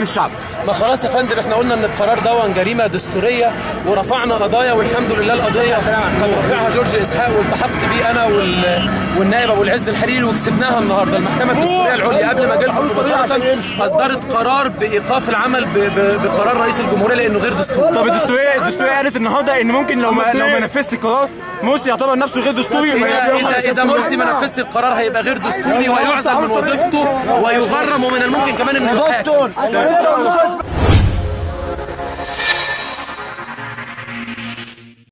للشعب ما خلاص يا فندم إحنا قلنا إن القرار ده جريمة دستورية ورفعنا قضايا والحمد لله القضية كان رافعها جورج إسحاق والتحقت بيه. أنا وال... والنائب أبو العز الحريري وكسبناها النهارده. المحكمة الدستورية العليا قبل ما أجي مباشرة أصدرت قرار بإيقاف العمل ب... ب... بقرار رئيس الجمهورية لأنه غير دستوري. طب الدستوريه الدستورية قالت النهارده إن ممكن لو ما لو ما نفذت القرار مرسي يعتبر نفسه غير دستوري. اذا اذا إذا مرسي ما نفذش القرار هيبقى غير دستوري ويعزل من وظيفته ويغرم ومن الممكن كمان إنه يحاكم.